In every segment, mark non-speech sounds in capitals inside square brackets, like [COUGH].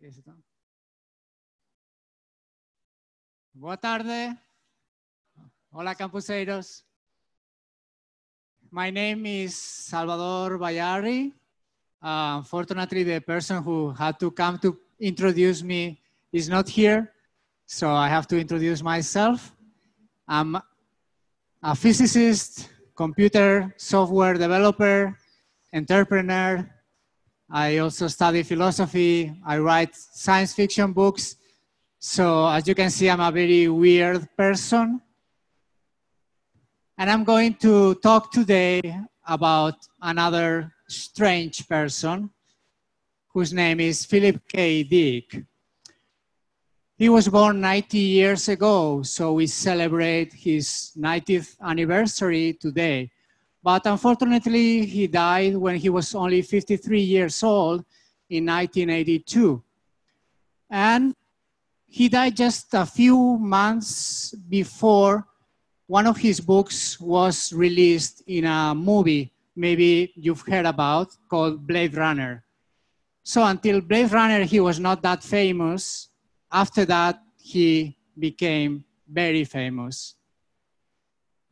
Isso. Boa tarde. Hola, campuseiros. My name is Salvador Bayari. Uh, unfortunately, the person who had to come to introduce me is not here, so I have to introduce myself. I'm a physicist, computer software developer, entrepreneur. I also study philosophy. I write science fiction books. So as you can see, I'm a very weird person. And I'm going to talk today about another strange person whose name is Philip K. Dick. He was born 90 years ago, so we celebrate his 90th anniversary today. But unfortunately, he died when he was only 53 years old in 1982. And he died just a few months before one of his books was released in a movie, maybe you've heard about, called Blade Runner. So until Blade Runner, he was not that famous. After that, he became very famous.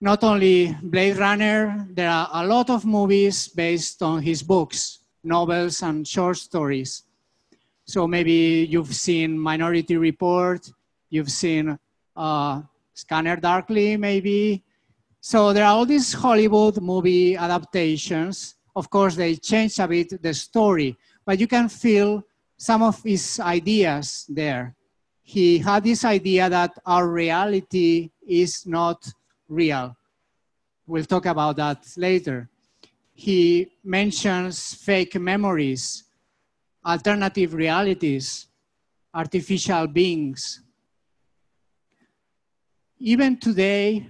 Not only Blade Runner, there are a lot of movies based on his books, novels, and short stories. So maybe you've seen Minority Report, you've seen uh, Scanner Darkly, maybe. So there are all these Hollywood movie adaptations. Of course, they change a bit the story, but you can feel some of his ideas there. He had this idea that our reality is not real. We'll talk about that later. He mentions fake memories, alternative realities, artificial beings, even today,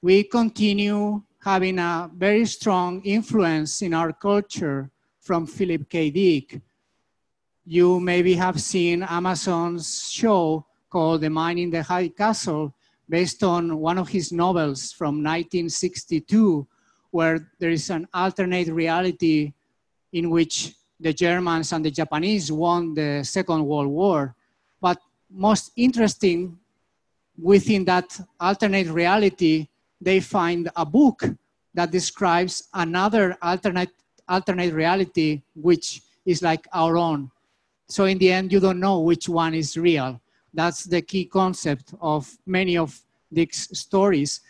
we continue having a very strong influence in our culture from Philip K. Dick. You maybe have seen Amazon's show called The Mine in the High Castle, based on one of his novels from 1962, where there is an alternate reality in which the Germans and the Japanese won the Second World War. But most interesting within that alternate reality, they find a book that describes another alternate, alternate reality, which is like our own. So in the end, you don't know which one is real. That's the key concept of many of Dick's stories.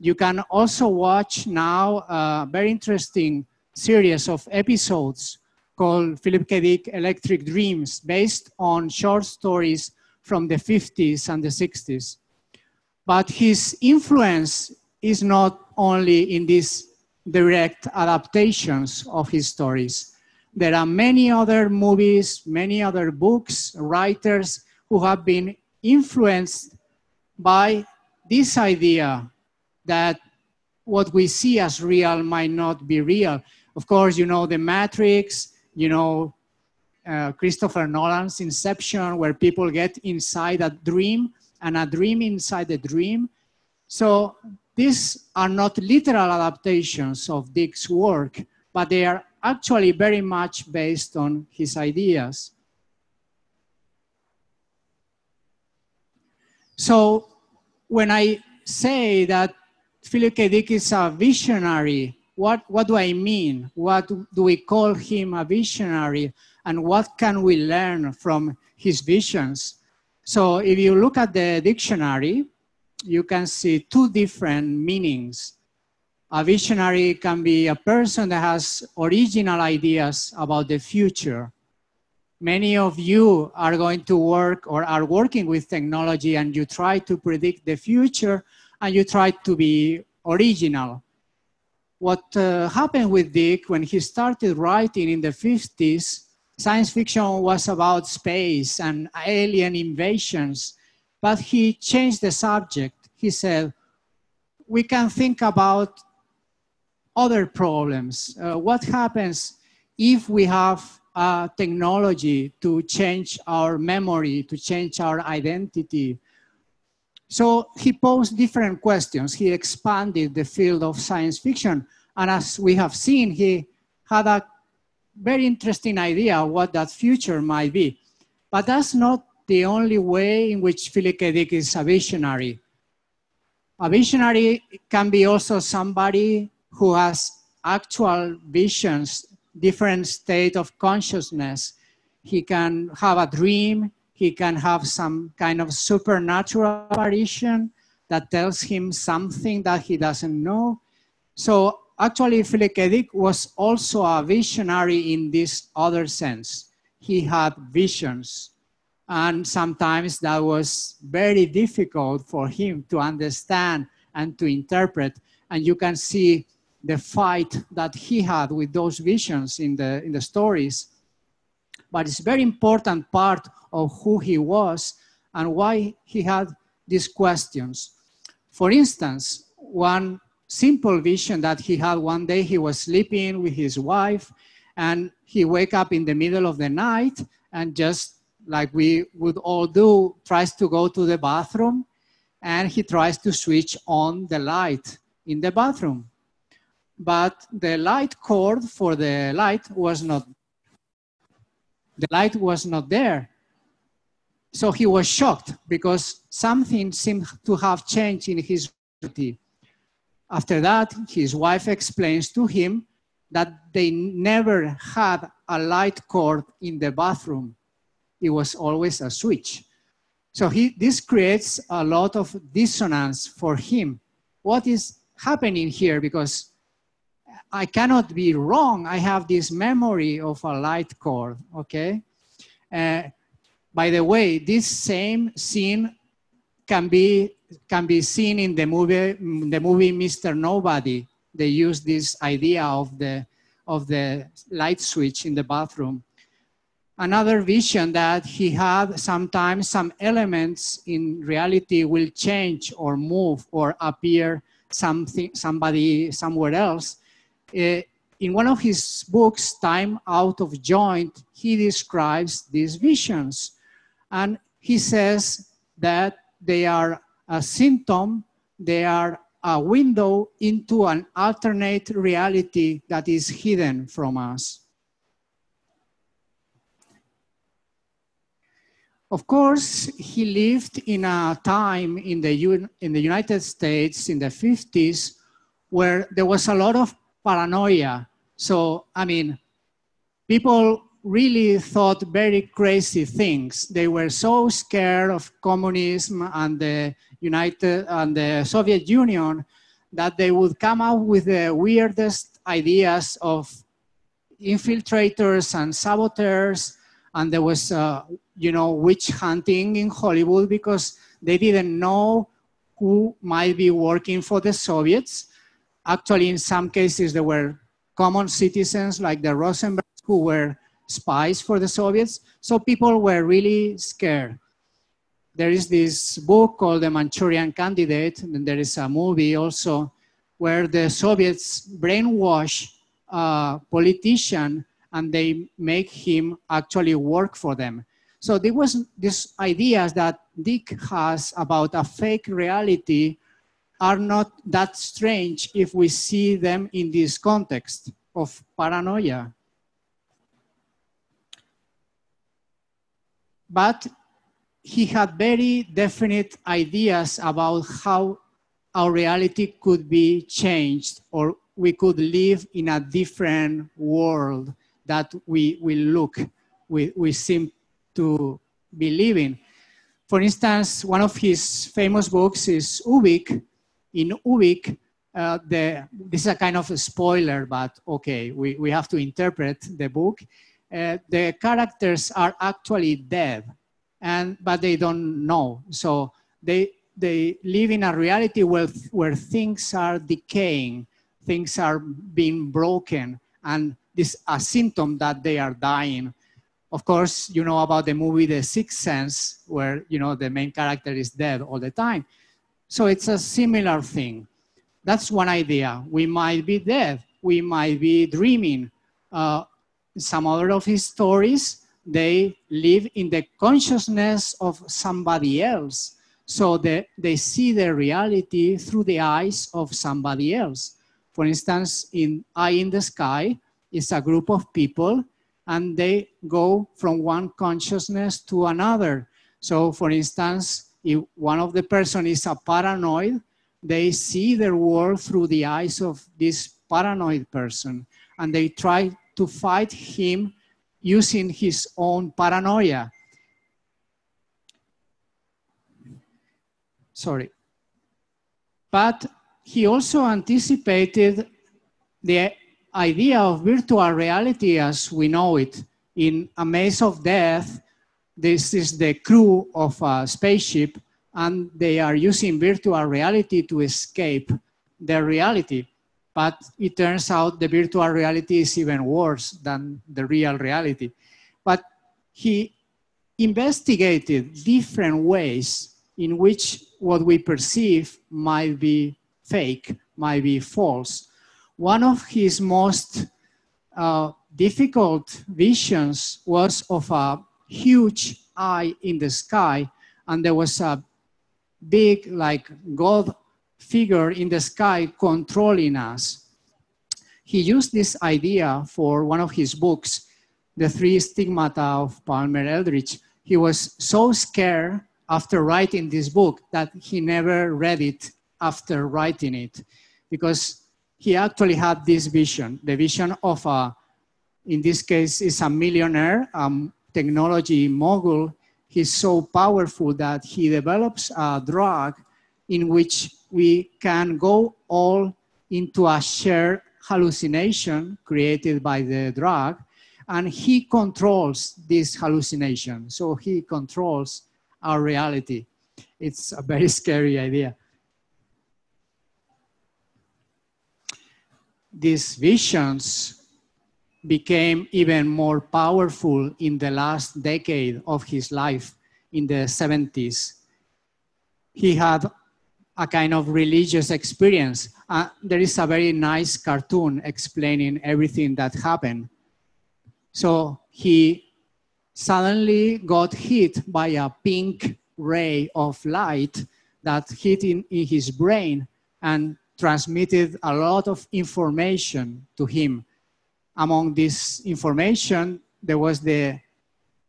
You can also watch now a very interesting series of episodes called Philip K. Dick Electric Dreams, based on short stories from the 50s and the 60s. But his influence is not only in these direct adaptations of his stories. There are many other movies, many other books, writers who have been influenced by this idea that what we see as real might not be real. Of course, you know, The Matrix, you know, uh, Christopher Nolan's Inception, where people get inside a dream and a dream inside a dream. So these are not literal adaptations of Dick's work, but they are actually very much based on his ideas. So when I say that Philip K. Dick is a visionary, what, what do I mean? What do we call him a visionary? And what can we learn from his visions? So if you look at the dictionary, you can see two different meanings. A visionary can be a person that has original ideas about the future. Many of you are going to work or are working with technology and you try to predict the future and you try to be original. What uh, happened with Dick when he started writing in the 50s Science fiction was about space and alien invasions, but he changed the subject. He said, we can think about other problems. Uh, what happens if we have uh, technology to change our memory, to change our identity? So he posed different questions. He expanded the field of science fiction. And as we have seen, he had a very interesting idea what that future might be. But that's not the only way in which Philip K. Dick is a visionary. A visionary can be also somebody who has actual visions, different state of consciousness. He can have a dream, he can have some kind of supernatural apparition that tells him something that he doesn't know. So actually, Philip K. Dick was also a visionary in this other sense. He had visions. And sometimes that was very difficult for him to understand and to interpret. And you can see the fight that he had with those visions in the, in the stories. But it's a very important part of who he was and why he had these questions. For instance, one simple vision that he had one day, he was sleeping with his wife and he wake up in the middle of the night and just like we would all do, tries to go to the bathroom and he tries to switch on the light in the bathroom. But the light cord for the light was not, the light was not there. So he was shocked because something seemed to have changed in his reality. After that, his wife explains to him that they never had a light cord in the bathroom. It was always a switch. So he, this creates a lot of dissonance for him. What is happening here? Because I cannot be wrong. I have this memory of a light cord, okay? Uh, by the way, this same scene can be, can be seen in the movie, the movie Mr. Nobody. They use this idea of the, of the light switch in the bathroom. Another vision that he had sometimes some elements in reality will change or move or appear something, somebody somewhere else. Uh, in one of his books, Time Out of Joint, he describes these visions. And he says that they are a symptom, they are a window into an alternate reality that is hidden from us. Of course, he lived in a time in the, in the United States in the 50s where there was a lot of paranoia. So, I mean, people really thought very crazy things. They were so scared of communism and the United and the Soviet Union that they would come up with the weirdest ideas of infiltrators and saboteurs. And there was, uh, you know, witch hunting in Hollywood because they didn't know who might be working for the Soviets. Actually, in some cases, there were common citizens like the Rosenbergs who were spies for the Soviets. So people were really scared. There is this book called The Manchurian Candidate, and there is a movie also where the Soviets brainwash a politician and they make him actually work for them. So there was this ideas that Dick has about a fake reality are not that strange if we see them in this context of paranoia. but he had very definite ideas about how our reality could be changed or we could live in a different world that we, we look, we, we seem to be living. For instance, one of his famous books is Ubik. In Ubik, uh, the, this is a kind of a spoiler, but okay, we, we have to interpret the book. Uh, the characters are actually dead, and but they don't know. So they they live in a reality where where things are decaying, things are being broken, and this a symptom that they are dying. Of course, you know about the movie The Sixth Sense, where you know the main character is dead all the time. So it's a similar thing. That's one idea. We might be dead. We might be dreaming. Uh, some other of his stories, they live in the consciousness of somebody else. So they, they see the reality through the eyes of somebody else. For instance, in Eye in the Sky is a group of people and they go from one consciousness to another. So for instance, if one of the person is a paranoid, they see their world through the eyes of this paranoid person and they try to fight him using his own paranoia. Sorry. But he also anticipated the idea of virtual reality as we know it. In A Maze of Death, this is the crew of a spaceship and they are using virtual reality to escape their reality. But it turns out the virtual reality is even worse than the real reality. But he investigated different ways in which what we perceive might be fake, might be false. One of his most uh, difficult visions was of a huge eye in the sky, and there was a big, like, God figure in the sky controlling us. He used this idea for one of his books, The Three Stigmata of Palmer Eldritch. He was so scared after writing this book that he never read it after writing it because he actually had this vision, the vision of a, in this case, is a millionaire, um, technology mogul. He's so powerful that he develops a drug in which we can go all into a shared hallucination created by the drug, and he controls this hallucination. So he controls our reality. It's a very [LAUGHS] scary idea. These visions became even more powerful in the last decade of his life in the 70s. He had a kind of religious experience. Uh, there is a very nice cartoon explaining everything that happened. So he suddenly got hit by a pink ray of light that hit in, in his brain and transmitted a lot of information to him. Among this information, there was the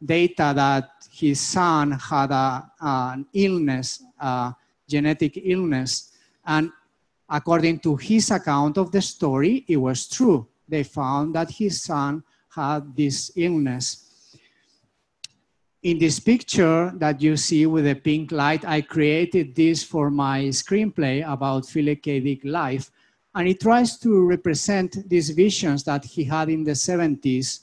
data that his son had a, an illness, uh, genetic illness. And according to his account of the story, it was true. They found that his son had this illness. In this picture that you see with the pink light, I created this for my screenplay about Philip K. Dick life. And he tries to represent these visions that he had in the 70s,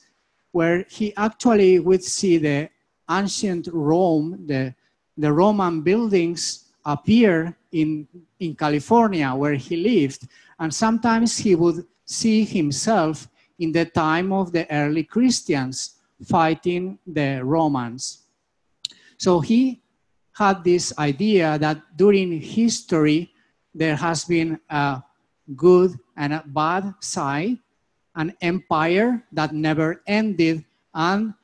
where he actually would see the ancient Rome, the, the Roman buildings appear in, in California where he lived. And sometimes he would see himself in the time of the early Christians fighting the Romans. So he had this idea that during history, there has been a good and a bad side, an empire that never ended, and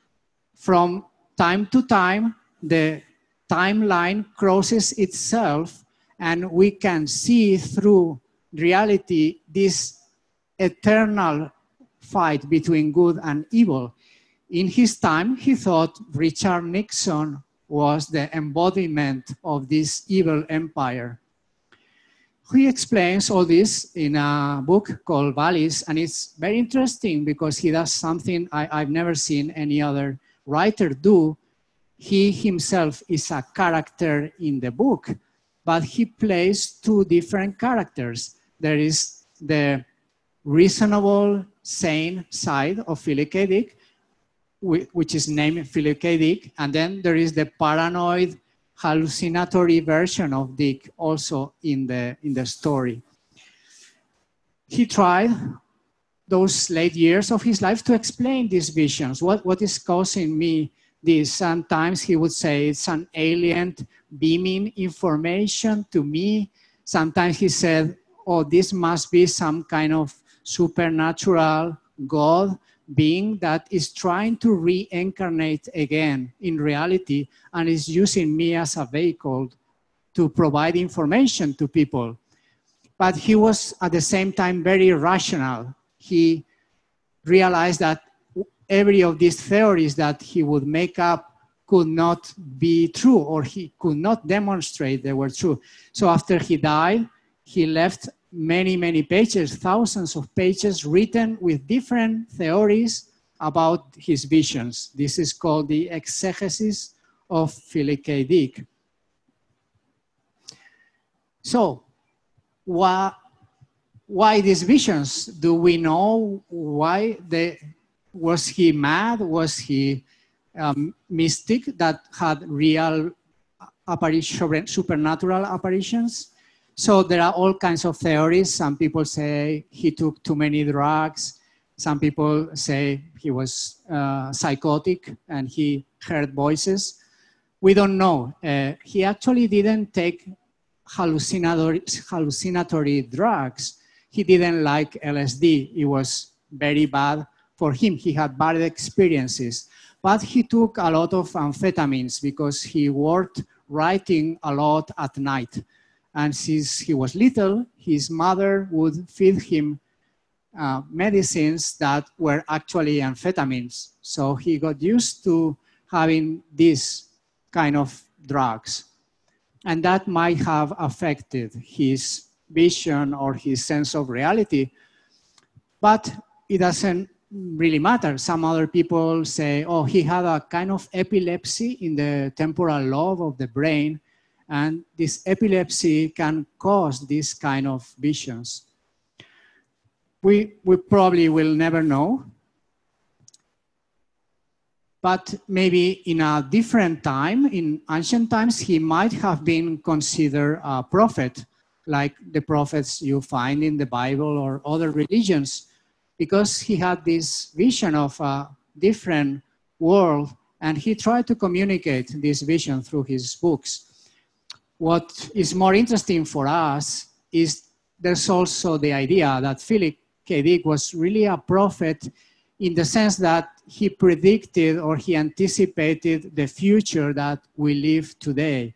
from time to time, the timeline crosses itself and we can see through reality this eternal fight between good and evil. In his time, he thought Richard Nixon was the embodiment of this evil empire. He explains all this in a book called Valleys, and it's very interesting because he does something I, have never seen any other writer do, he himself is a character in the book, but he plays two different characters. There is the reasonable, sane side of Philip K. Dick, which is named Philip K. Dick, and then there is the paranoid, hallucinatory version of Dick also in the, in the story. He tried those late years of his life to explain these visions. What, what is causing me this. Sometimes he would say it's an alien beaming information to me. Sometimes he said, oh, this must be some kind of supernatural God being that is trying to reincarnate again in reality and is using me as a vehicle to provide information to people. But he was at the same time very rational. He realized that every of these theories that he would make up could not be true or he could not demonstrate they were true. So after he died, he left many, many pages, thousands of pages written with different theories about his visions. This is called the exegesis of Philip K. Dick. So, why, why these visions? Do we know why they, was he mad? Was he um, mystic that had real apparition, supernatural apparitions? So there are all kinds of theories. Some people say he took too many drugs. Some people say he was uh, psychotic and he heard voices. We don't know. Uh, he actually didn't take hallucinatory, hallucinatory drugs. He didn't like LSD. It was very bad for him. He had bad experiences. But he took a lot of amphetamines because he worked writing a lot at night. And since he was little, his mother would feed him uh, medicines that were actually amphetamines. So he got used to having these kind of drugs. And that might have affected his vision or his sense of reality. But it doesn't really matter. Some other people say, oh, he had a kind of epilepsy in the temporal lobe of the brain and this epilepsy can cause this kind of visions. We, we probably will never know, but maybe in a different time, in ancient times, he might have been considered a prophet, like the prophets you find in the Bible or other religions, because he had this vision of a different world and he tried to communicate this vision through his books what is more interesting for us is there's also the idea that Philip K. Dick was really a prophet in the sense that he predicted or he anticipated the future that we live today.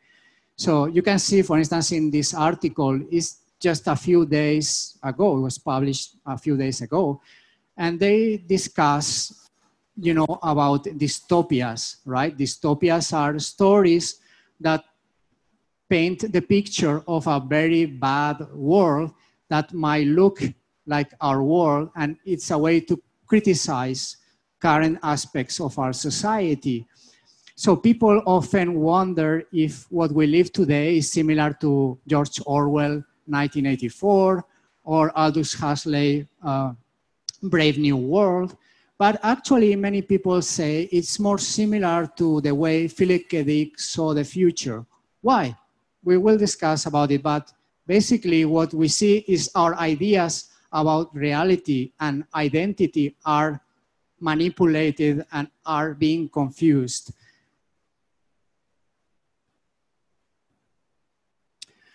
So you can see, for instance, in this article, it's just a few days ago, it was published a few days ago, and they discuss, you know, about dystopias, right? Dystopias are stories that paint the picture of a very bad world that might look like our world, and it's a way to criticize current aspects of our society. So people often wonder if what we live today is similar to George Orwell, 1984, or Aldous Huxley, uh, Brave New World. But actually, many people say it's more similar to the way Philip K. Dick saw the future. Why? We will discuss about it, but basically what we see is our ideas about reality and identity are manipulated and are being confused.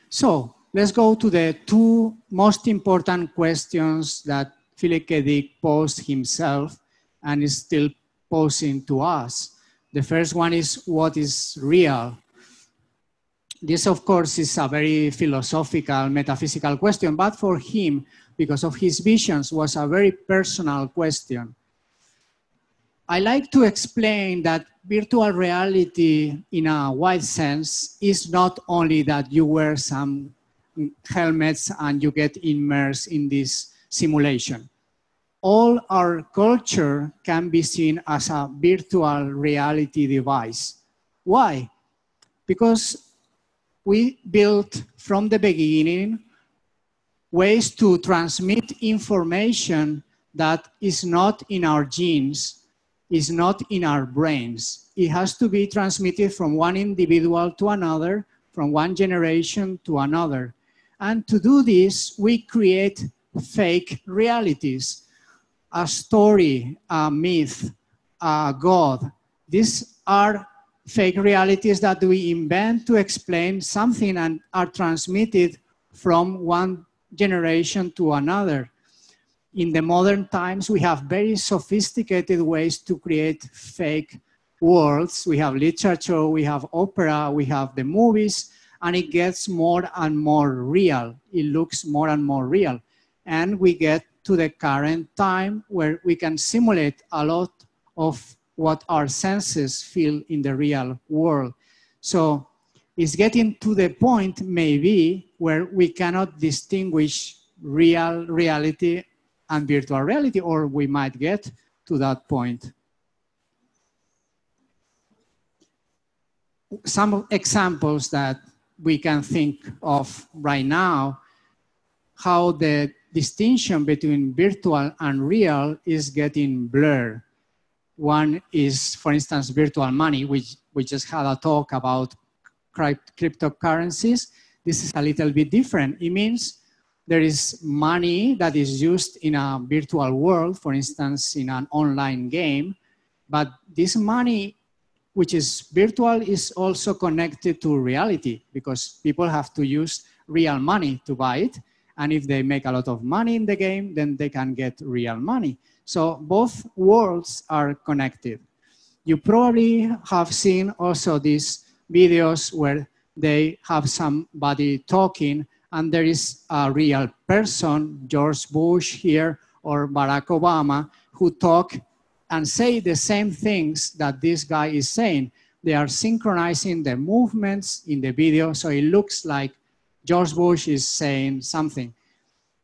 So let's go to the two most important questions that Philip K. Dick posed himself and is still posing to us. The first one is what is real? This, of course, is a very philosophical, metaphysical question, but for him, because of his visions, was a very personal question. I like to explain that virtual reality, in a wide sense, is not only that you wear some helmets and you get immersed in this simulation. All our culture can be seen as a virtual reality device. Why? Because we built from the beginning ways to transmit information that is not in our genes, is not in our brains. It has to be transmitted from one individual to another, from one generation to another. And to do this, we create fake realities, a story, a myth, a God. These are fake realities that we invent to explain something and are transmitted from one generation to another. In the modern times, we have very sophisticated ways to create fake worlds. We have literature, we have opera, we have the movies, and it gets more and more real. It looks more and more real. And we get to the current time where we can simulate a lot of what our senses feel in the real world. So it's getting to the point maybe where we cannot distinguish real reality and virtual reality, or we might get to that point. Some examples that we can think of right now, how the distinction between virtual and real is getting blurred. One is, for instance, virtual money, which we just had a talk about cryptocurrencies. This is a little bit different. It means there is money that is used in a virtual world, for instance, in an online game, but this money, which is virtual, is also connected to reality because people have to use real money to buy it. And if they make a lot of money in the game, then they can get real money. So both worlds are connected. You probably have seen also these videos where they have somebody talking and there is a real person, George Bush here or Barack Obama, who talk and say the same things that this guy is saying. They are synchronizing the movements in the video, so it looks like George Bush is saying something.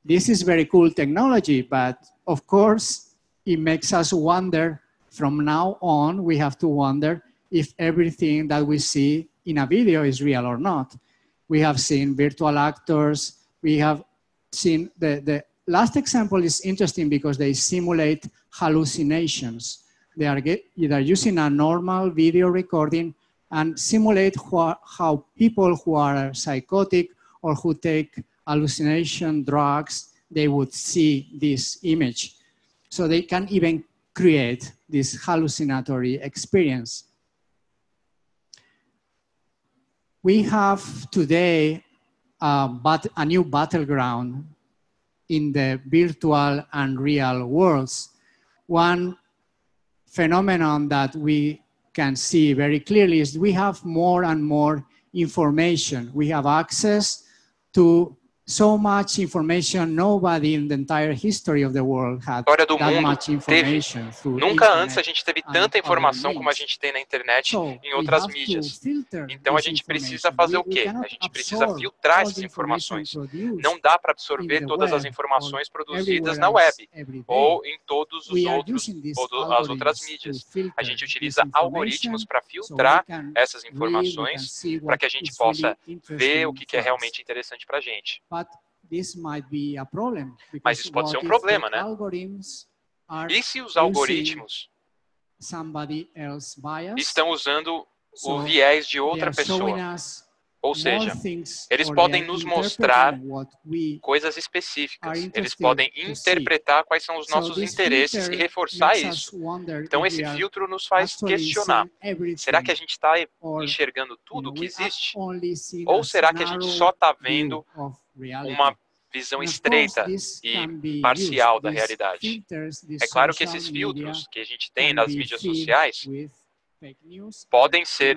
This is very cool technology, but of course, it makes us wonder from now on, we have to wonder if everything that we see in a video is real or not. We have seen virtual actors. We have seen the, the last example is interesting because they simulate hallucinations. They are get, either using a normal video recording and simulate how people who are psychotic or who take hallucination drugs, they would see this image. So they can even create this hallucinatory experience. We have today uh, but a new battleground in the virtual and real worlds. One phenomenon that we can see very clearly is we have more and more information. We have access to so much information nobody in the entire history of the world had história do mundo teve. Nunca antes a gente teve tanta informação como a gente tem na internet e em outras mídias. Então a gente precisa fazer o quê? A gente precisa filtrar essas informações. Não dá para absorver todas as informações produzidas na web ou em todos os outros ou as outras mídias. A gente utiliza algoritmos para filtrar essas informações para que a gente possa ver o que é realmente interessante para a gente. Mas isso pode ser um problema, né? E se os algoritmos estão usando o viés de outra pessoa? Ou seja, eles podem nos mostrar coisas específicas, eles podem interpretar quais são os nossos interesses e reforçar isso. Então, esse filtro nos faz questionar: será que a gente está enxergando tudo o que existe? Ou será que a gente só está vendo uma visão estreita e parcial da realidade? É claro que esses filtros que a gente tem nas mídias sociais podem ser,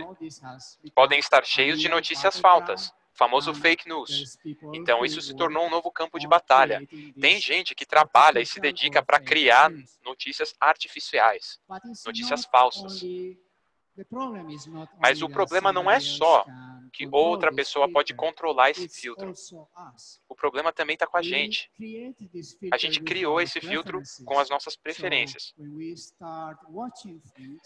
podem estar cheios de notícias falsas, famoso fake news. Então, isso se tornou um novo campo de batalha. Tem gente que trabalha e se dedica para criar notícias artificiais, notícias falsas. Mas o problema não é só que outra pessoa pode controlar esse filtro. O problema também está com a gente. A gente criou esse filtro com as nossas preferências.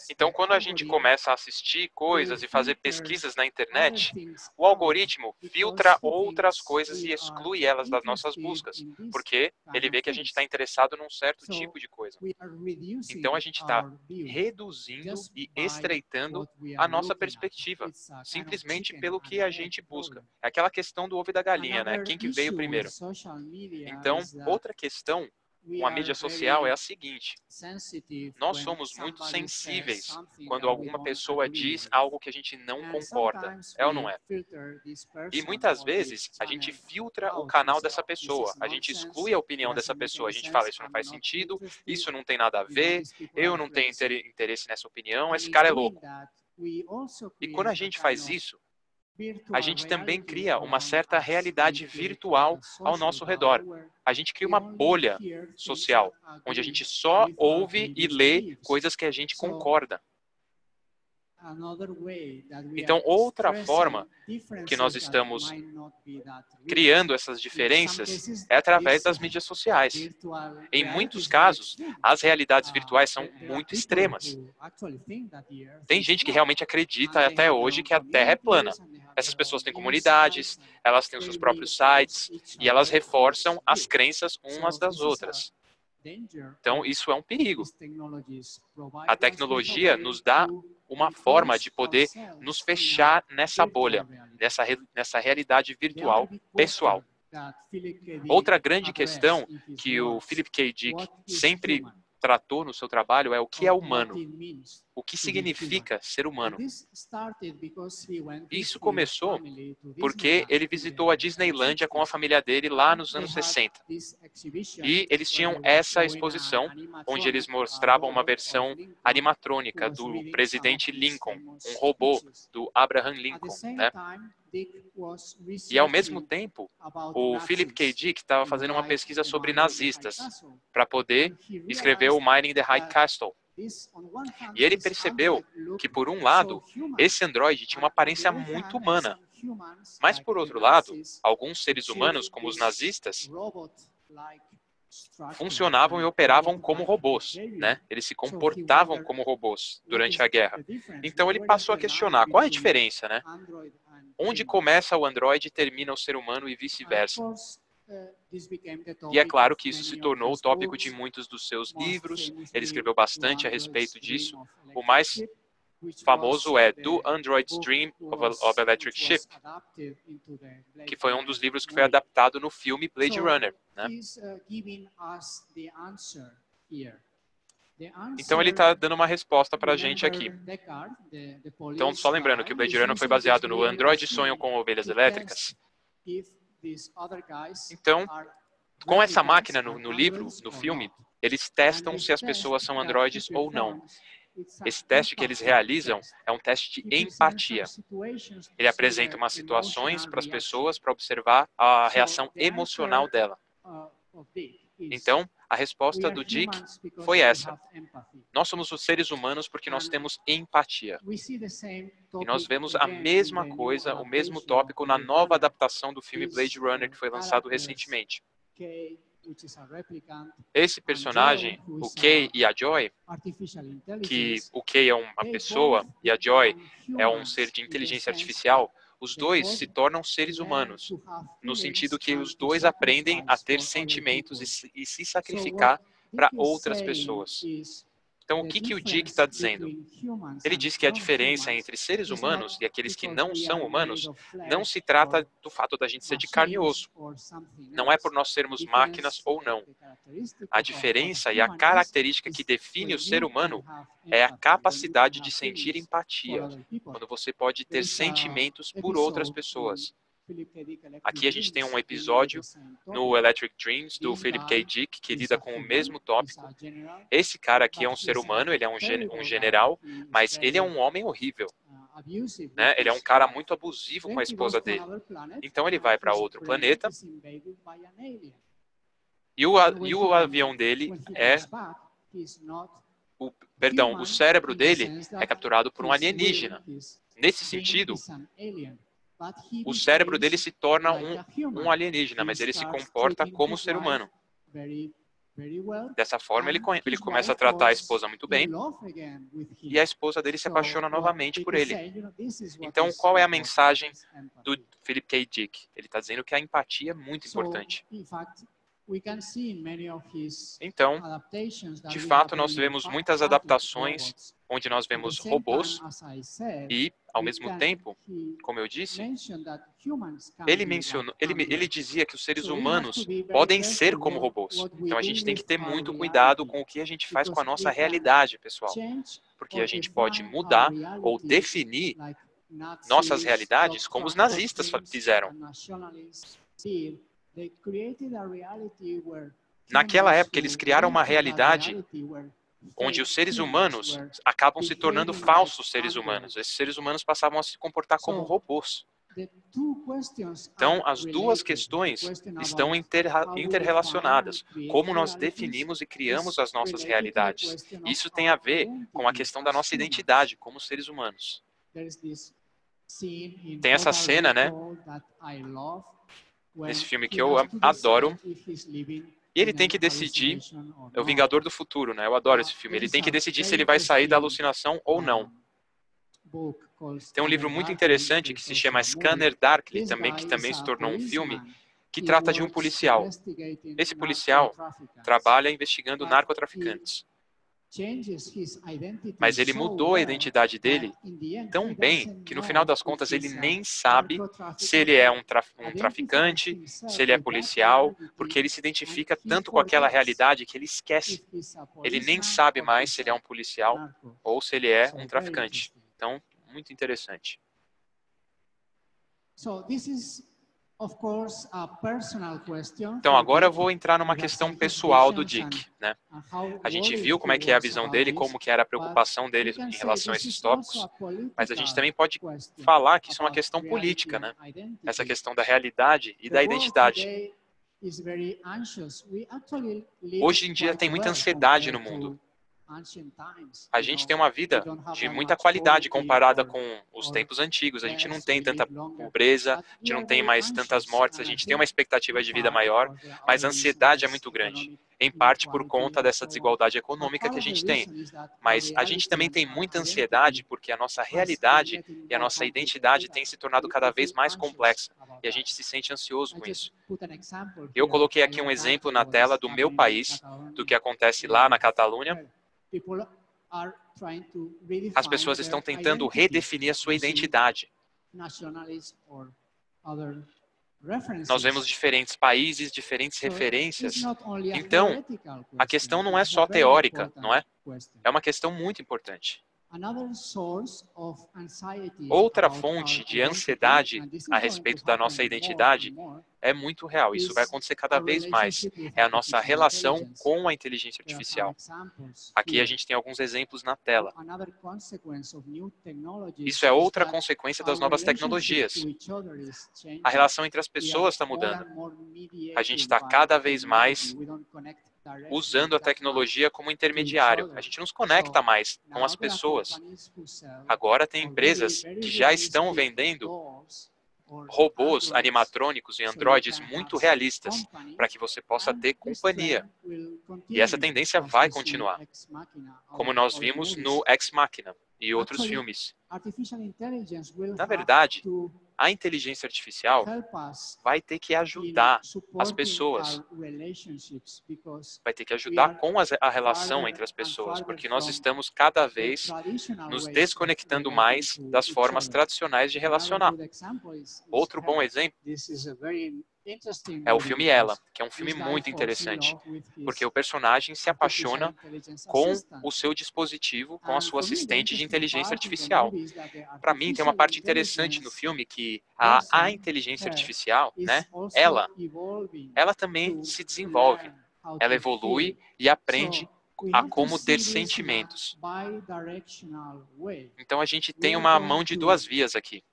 Então, quando a gente começa a assistir coisas e fazer pesquisas na internet, o algoritmo filtra outras coisas e exclui elas das nossas buscas, porque ele vê que a gente está interessado num certo tipo de coisa. Então, a gente está reduzindo e estreitando a nossa perspectiva, simplesmente pelo que a gente busca. É aquela questão do ovo e da galinha, né? Quem que veio primeiro? Então, outra questão com a mídia social é a seguinte: nós somos muito sensíveis quando alguma pessoa diz algo que a gente não concorda, é ou não é? E muitas vezes a gente filtra o canal dessa pessoa, a gente exclui a opinião dessa pessoa, a gente fala isso não faz sentido, isso não tem nada a ver, eu não tenho interesse nessa opinião, esse cara é louco. E quando a gente faz isso, a gente também cria uma certa realidade virtual ao nosso redor. A gente cria uma bolha social, onde a gente só ouve e lê coisas que a gente concorda. Então, outra forma que nós estamos criando essas diferenças é através das mídias sociais. Em muitos casos, as realidades virtuais são muito extremas. Tem gente que realmente acredita até hoje que a Terra é plana. Essas pessoas têm comunidades, elas têm os seus próprios sites e elas reforçam as crenças umas das outras. Então, isso é um perigo. A tecnologia nos dá uma forma de poder nos fechar nessa bolha, nessa, nessa realidade virtual pessoal. Outra grande questão que o Philip K. Dick sempre tratou no seu trabalho é o que é humano, o que significa ser humano. Isso começou porque ele visitou a Disneylândia com a família dele lá nos anos 60. E eles tinham essa exposição onde eles mostravam uma versão animatrônica do presidente Lincoln, um robô do Abraham Lincoln, né? E ao mesmo tempo, o Philip K. Dick estava fazendo uma pesquisa sobre nazistas para poder escrever o Mining the High Castle. E ele percebeu que, por um lado, esse androide tinha uma aparência muito humana, mas, por outro lado, alguns seres humanos, como os nazistas, funcionavam e operavam como robôs, né? Eles se comportavam como robôs durante a guerra. Então ele passou a questionar qual é a diferença, né? Onde começa o androide e termina o ser humano e vice-versa. E é claro que isso se tornou o tópico de muitos dos seus livros. Ele escreveu bastante a respeito disso. O mais famoso é Do Android's Dream of, Electric Ship, que foi um dos livros que foi adaptado no filme Blade Runner. Né? Então ele está dando uma resposta para a gente aqui. Então, só lembrando que o Blade Runner foi baseado no Android Sonham com Ovelhas Elétricas. Então, com essa máquina no, no livro, no filme, eles testam se as pessoas são androides ou não. Esse teste que eles realizam é um teste de empatia. Ele apresenta umas situações para as pessoas para observar a reação emocional dela. Então, a resposta do Dick foi essa. Nós somos os seres humanos porque nós temos empatia. E nós vemos a mesma coisa, o mesmo tópico na nova adaptação do filme Blade Runner que foi lançado recentemente. Esse personagem, o Kay e a Joy, que o Kay é uma pessoa e a Joy é um ser de inteligência artificial, os dois se tornam seres humanos, no sentido que os dois aprendem a ter sentimentos e se sacrificar para outras pessoas. Então, o que, que o Dick está dizendo? Ele diz que a diferença entre seres humanos e aqueles que não são humanos não se trata do fato da gente ser de carne e osso. Não é por nós sermos máquinas ou não. A diferença e a característica que define o ser humano é a capacidade de sentir empatia, quando você pode ter sentimentos por outras pessoas. Aqui a gente tem um episódio no Electric Dreams do Philip K. Dick que lida com o mesmo tópico. Esse cara aqui é um ser humano, ele é um, gen um general, mas ele é um homem horrível. Né? Ele é um cara muito abusivo com a esposa dele. Então ele vai para outro planeta e o, e o avião dele é o, perdão, o cérebro dele é capturado por um alienígena. Nesse sentido, o cérebro dele se torna um, um alienígena, mas ele se comporta como ser humano. Dessa forma, ele, ele começa a tratar a esposa muito bem e a esposa dele se apaixona novamente por ele. Então, qual é a mensagem do Philip K. Dick? Ele está dizendo que a empatia é muito importante. Então, de fato, nós vemos muitas adaptações onde nós vemos robôs e, ao mesmo tempo, como eu disse, ele mencionou, ele, ele dizia que os seres humanos podem ser como robôs. Então a gente tem que ter muito cuidado com o que a gente faz com a nossa realidade, pessoal, porque a gente pode mudar ou definir nossas realidades como os nazistas fizeram. Naquela época, eles criaram uma realidade onde os seres humanos acabam se tornando falsos seres humanos. Esses seres humanos passavam a se comportar como robôs. Então, as duas questões estão interrelacionadas. Como nós definimos e criamos as nossas realidades. Isso tem a ver com a questão da nossa identidade como seres humanos. Tem essa cena, né? Nesse filme que eu adoro. E ele tem que decidir, é o Vingador do Futuro, né? Eu adoro esse filme. Ele tem que decidir se ele vai sair da alucinação ou não. Tem um livro muito interessante que se chama Scanner Darkly, também, que também se tornou um filme, que trata de um policial. Esse policial trabalha investigando narcotraficantes. Mas ele mudou a identidade dele tão bem que no final das contas ele nem sabe se ele é um, traf um traficante, se ele é policial, porque ele se identifica tanto com aquela realidade que ele esquece. Ele nem sabe mais se ele é um policial ou se ele é um traficante. Então, muito interessante. So this is então, agora eu vou entrar numa questão pessoal do Dick. Né? A gente viu como é que é a visão dele, como que era a preocupação dele em relação a esses tópicos, mas a gente também pode falar que isso é uma questão política, né? essa questão da realidade e da identidade. Hoje em dia tem muita ansiedade no mundo. A gente tem uma vida de muita qualidade comparada com os tempos antigos. A gente não tem tanta pobreza, a gente não tem mais tantas mortes, a gente tem uma expectativa de vida maior, mas a ansiedade é muito grande, em parte por conta dessa desigualdade econômica que a gente tem. Mas a gente também tem muita ansiedade porque a nossa realidade e a nossa identidade tem se tornado cada vez mais complexa e a gente se sente ansioso com isso. Eu coloquei aqui um exemplo na tela do meu país, do que acontece lá na Catalunha as pessoas estão tentando redefinir a sua identidade. Nós vemos diferentes países, diferentes referências. Então, a questão não é só teórica, não é? É uma questão muito importante. Outra fonte de ansiedade a respeito da nossa identidade é muito real. Isso vai acontecer cada vez mais. É a nossa relação com a inteligência artificial. Aqui a gente tem alguns exemplos na tela. Isso é outra consequência das novas tecnologias. A relação entre as pessoas está mudando. A gente está cada vez mais usando a tecnologia como intermediário. A gente não se conecta mais com as pessoas. Agora tem empresas que já estão vendendo robôs animatrônicos e androides muito realistas para que você possa ter companhia. E essa tendência vai continuar, como nós vimos no Ex Machina e outros filmes. Na verdade, a inteligência artificial vai ter que ajudar as pessoas, vai ter que ajudar com a relação entre as pessoas, porque nós estamos cada vez nos desconectando mais das formas tradicionais de relacionar. Outro bom exemplo é o filme Ela, que é um filme muito interessante, porque o personagem se apaixona com o seu dispositivo, com a sua assistente de inteligência artificial. Para mim, tem uma parte interessante no filme que a, a inteligência artificial, né, ela, ela também se desenvolve, ela evolui e aprende a como ter sentimentos. Então a gente tem uma mão de duas vias aqui.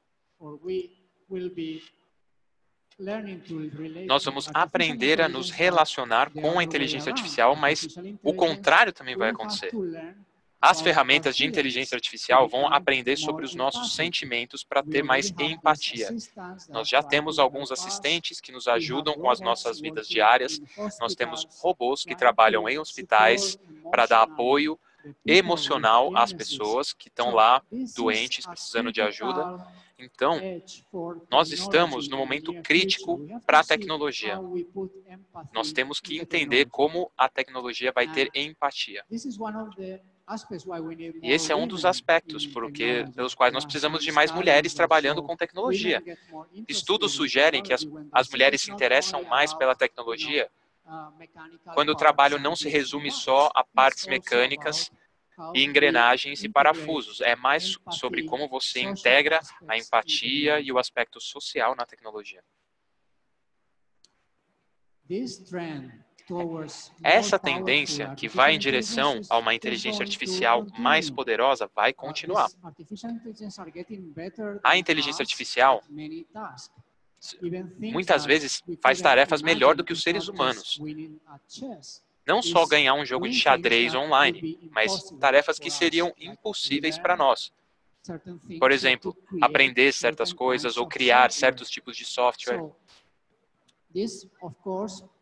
Nós vamos aprender a nos relacionar com a inteligência artificial, mas o contrário também vai acontecer. As ferramentas de inteligência artificial vão aprender sobre os nossos sentimentos para ter mais empatia. Nós já temos alguns assistentes que nos ajudam com as nossas vidas diárias. Nós temos robôs que trabalham em hospitais para dar apoio emocional às pessoas que estão lá doentes, precisando de ajuda. Então, nós estamos no momento crítico para a tecnologia. Nós temos que entender como a tecnologia vai ter empatia. E esse é um dos aspectos porque, pelos quais nós precisamos de mais mulheres trabalhando com tecnologia. Estudos sugerem que as, as mulheres se interessam mais pela tecnologia quando o trabalho não se resume só a partes mecânicas engrenagens e parafusos. É mais sobre como você integra a empatia e o aspecto social na tecnologia. Essa tendência que vai em direção a uma inteligência artificial mais poderosa vai continuar. A inteligência artificial muitas vezes faz tarefas melhor do que os seres humanos. Não só ganhar um jogo de xadrez online, mas tarefas que seriam impossíveis para nós. Por exemplo, aprender certas coisas ou criar certos tipos de software.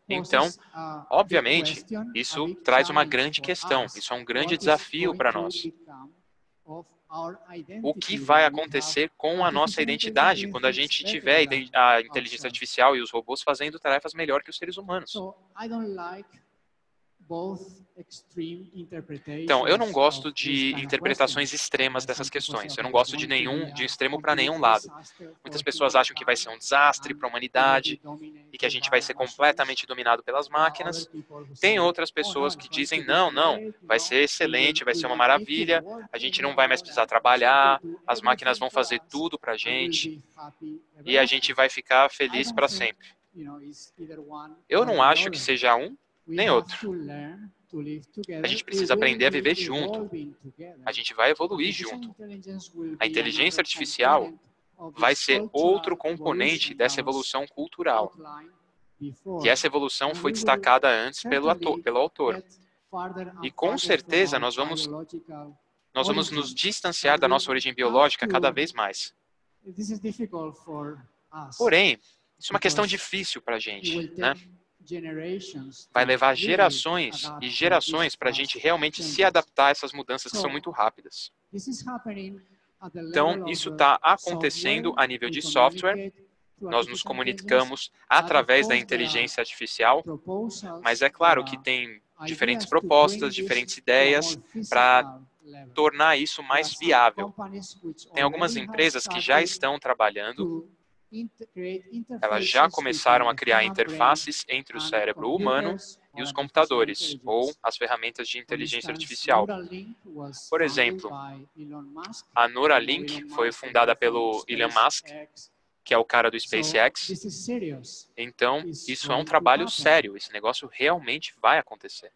Então, obviamente, isso traz uma grande questão, isso é um grande desafio para nós. O que vai acontecer com a nossa identidade quando a gente tiver a inteligência artificial e os robôs fazendo tarefas melhor que os seres humanos? Então, eu não gosto de interpretações extremas dessas questões. Eu não gosto de nenhum de extremo para nenhum lado. Muitas pessoas acham que vai ser um desastre para a humanidade e que a gente vai ser completamente dominado pelas máquinas. Tem outras pessoas que dizem não, não, vai ser excelente, vai ser uma maravilha. A gente não vai mais precisar trabalhar, as máquinas vão fazer tudo para a gente e a gente vai ficar feliz para sempre. Eu não acho que seja um nem outro. A gente precisa aprender a viver junto. A gente vai evoluir junto. A inteligência artificial vai ser outro componente dessa evolução cultural. E essa evolução foi destacada antes pelo, ator, pelo autor. E com certeza nós vamos, nós vamos nos distanciar da nossa origem biológica cada vez mais. Porém, isso é uma questão difícil para a gente, né? Vai levar gerações e gerações para a gente realmente se adaptar a essas mudanças que são muito rápidas. Então, isso está acontecendo a nível de software. Nós nos comunicamos através da inteligência artificial, mas é claro que tem diferentes propostas, diferentes ideias para tornar isso mais viável. Tem algumas empresas que já estão trabalhando elas já começaram a criar interfaces entre o cérebro humano e os computadores, ou as ferramentas de inteligência artificial. Por exemplo, a Neuralink foi fundada pelo Elon Musk, que é o cara do SpaceX. Então, isso é um trabalho sério, esse negócio realmente vai acontecer.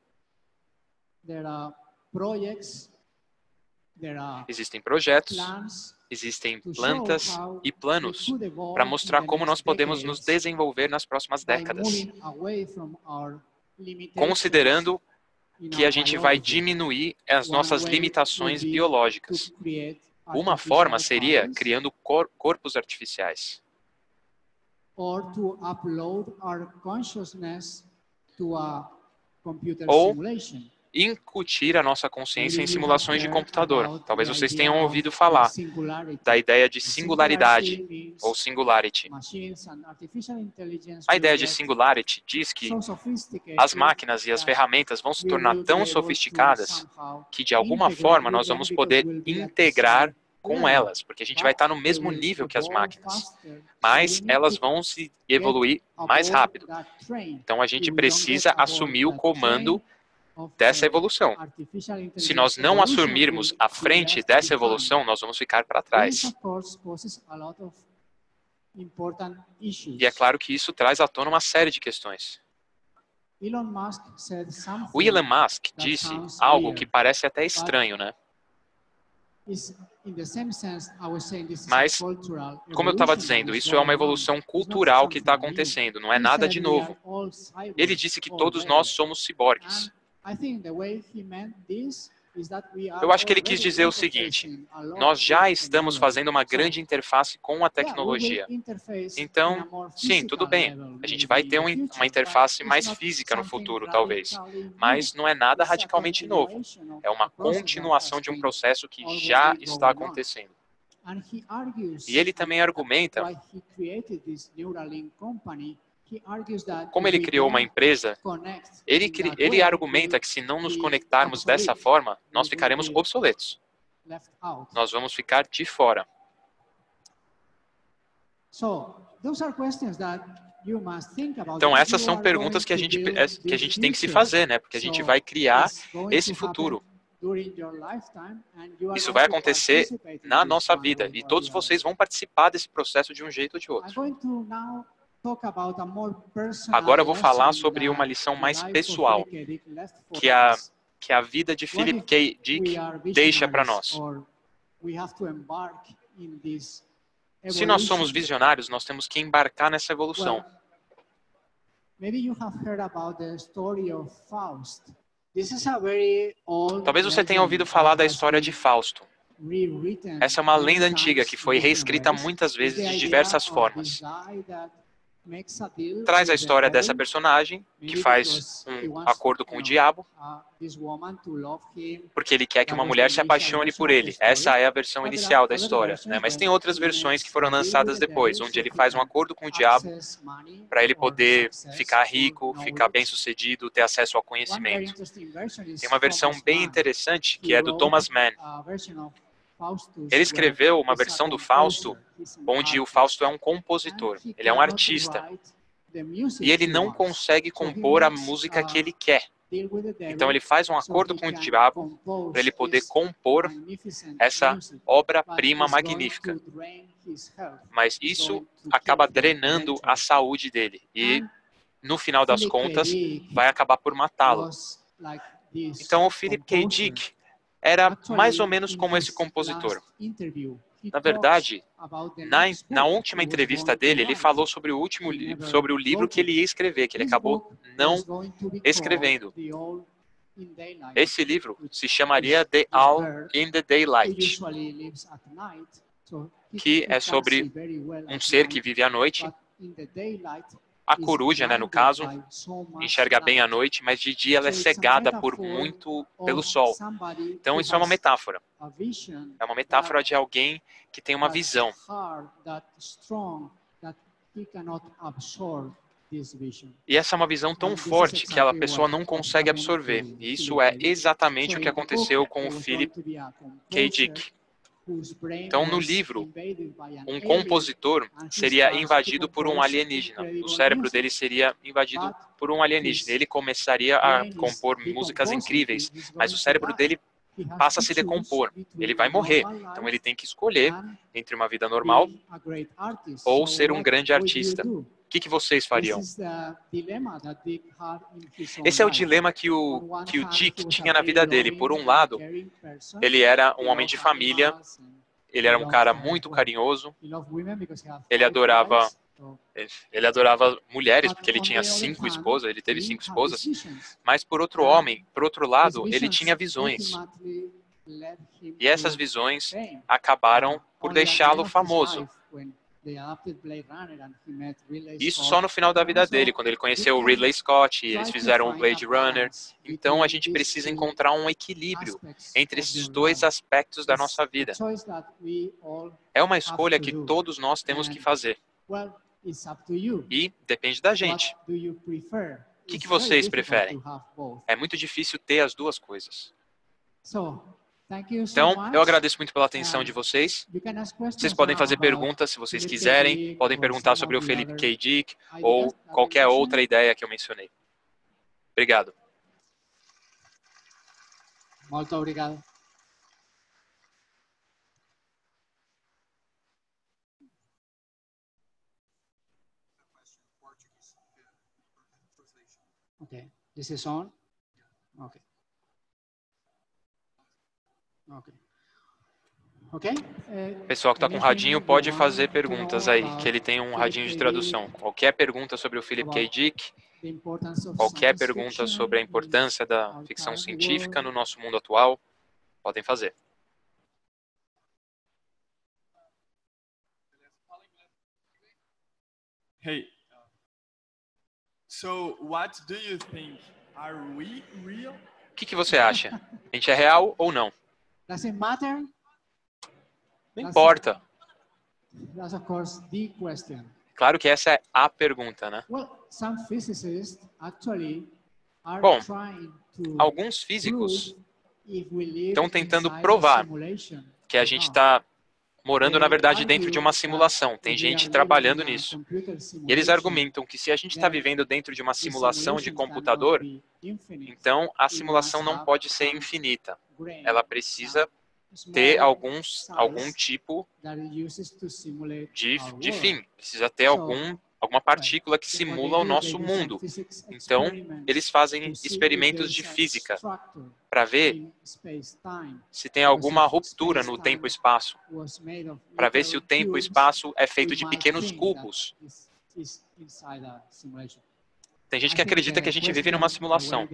Existem projetos existem plantas e planos para mostrar como nós podemos nos desenvolver nas próximas décadas, considerando que a gente vai diminuir as nossas limitações biológicas. Uma forma seria criando cor corpos artificiais. Ou incutir a nossa consciência em simulações de computador. Talvez vocês tenham ouvido falar da ideia de singularidade ou singularity. A ideia de singularity diz que as máquinas e as ferramentas vão se tornar tão sofisticadas que, de alguma forma, nós vamos poder integrar com elas, porque a gente vai estar no mesmo nível que as máquinas, mas elas vão se evoluir mais rápido. Então a gente precisa assumir o comando dessa evolução. Se nós não assumirmos a frente dessa evolução, nós vamos ficar para trás. E é claro que isso traz à tona uma série de questões. O Elon Musk disse algo que parece até estranho, né? Mas, como eu estava dizendo, isso é uma evolução cultural que está acontecendo, não é nada de novo. Ele disse que todos nós somos ciborgues. Eu acho que ele quis dizer o seguinte: nós já estamos fazendo uma grande interface com a tecnologia. Então, sim, tudo bem. A gente vai ter uma interface mais física no futuro, talvez. Mas não é nada radicalmente novo. É uma continuação de um processo que já está acontecendo. E ele também argumenta como ele criou uma empresa, ele, ele argumenta que se não nos conectarmos dessa forma, nós ficaremos obsoletos. Nós vamos ficar de fora. Então essas são perguntas que a gente que a gente tem que se fazer, né? Porque a gente vai criar esse futuro. Isso vai acontecer na nossa vida e todos vocês vão participar desse processo de um jeito ou de outro. Agora eu vou falar sobre uma lição mais pessoal que a, que a vida de Philip K. Dick deixa para nós. Se nós somos visionários, nós temos que embarcar nessa evolução. Talvez você tenha ouvido falar da história de Fausto. Essa é uma lenda antiga que foi reescrita muitas vezes de diversas formas traz a história dessa personagem que faz um acordo com o diabo porque ele quer que uma mulher se apaixone por ele. Essa é a versão inicial da história. Né? Mas tem outras versões que foram lançadas depois, onde ele faz um acordo com o diabo para ele poder ficar rico, ficar bem sucedido, ter acesso ao conhecimento. Tem uma versão bem interessante que é do Thomas Mann ele escreveu uma versão do Fausto onde o Fausto é um compositor, ele é um artista. E ele não consegue compor a música que ele quer. Então ele faz um acordo com o diabo para ele poder compor essa obra-prima magnífica. Mas isso acaba drenando a saúde dele e, no final das contas, vai acabar por matá-lo. Então o Philip K. Dick era mais ou menos como esse compositor. Na verdade, na, na última entrevista dele, ele falou sobre o último sobre o livro que ele ia escrever, que ele acabou não escrevendo. Esse livro se chamaria The All in the Daylight, que é sobre um ser que vive à noite a coruja, né, no caso, enxerga bem à noite, mas de dia ela é cegada por muito pelo sol. Então isso é uma metáfora. É uma metáfora de alguém que tem uma visão. E essa é uma visão tão forte que a pessoa não consegue absorver. E isso é exatamente o que aconteceu com o Philip K. Dick. Então, no livro, um compositor seria invadido por um alienígena. O cérebro dele seria invadido por um alienígena. Ele começaria a compor músicas incríveis, mas o cérebro dele passa a se decompor. Ele vai morrer. Então, ele tem que escolher entre uma vida normal ou ser um grande artista. O que, que vocês fariam? Esse é o dilema que o, que o Dick tinha na vida dele. Por um lado, ele era um homem de família, ele era um cara muito carinhoso, ele adorava ele adorava mulheres porque ele tinha cinco esposas, ele teve cinco esposas. Mas por outro homem, por outro lado, ele tinha visões. E essas visões acabaram por deixá-lo famoso. Isso só no final da vida dele, quando ele conheceu o Ridley Scott e eles fizeram o Blade Runner. Então a gente precisa encontrar um equilíbrio entre esses dois aspectos da nossa vida. É uma escolha que todos nós temos que fazer. E depende da gente. O que, que vocês preferem? É muito difícil ter as duas coisas. Então, eu agradeço muito pela atenção de vocês. Vocês podem fazer perguntas se vocês quiserem, podem perguntar sobre o Felipe K. Dick ou qualquer outra ideia que eu mencionei. Obrigado. Muito obrigado. Okay, this is on. Okay. Ok. É, Pessoal que está com radinho pode fazer perguntas aí, que ele tem um radinho de tradução. Qualquer pergunta sobre o Philip K. Dick, qualquer pergunta sobre a importância da ficção científica no nosso mundo atual, podem fazer. Hey, so what do you think? Are we real? O que, que você acha? A gente é real ou não? Does it matter? Não importa. That's of course the question. Claro que essa é a pergunta, né? Well, some physicists actually are Bom, trying to alguns físicos estão tentando provar que a gente está morando, na verdade, dentro de uma simulação. Tem gente trabalhando nisso. E eles argumentam que se a gente está vivendo dentro de uma simulação de computador, então a simulação não pode ser infinita. Ela precisa ter alguns, algum tipo de, de fim. Precisa ter algum alguma partícula que simula o nosso mundo. Então, eles fazem experimentos de física para ver se tem alguma ruptura no tempo e espaço, para ver se o tempo e espaço é feito de pequenos cubos. Tem gente que acredita que a gente vive numa simulação.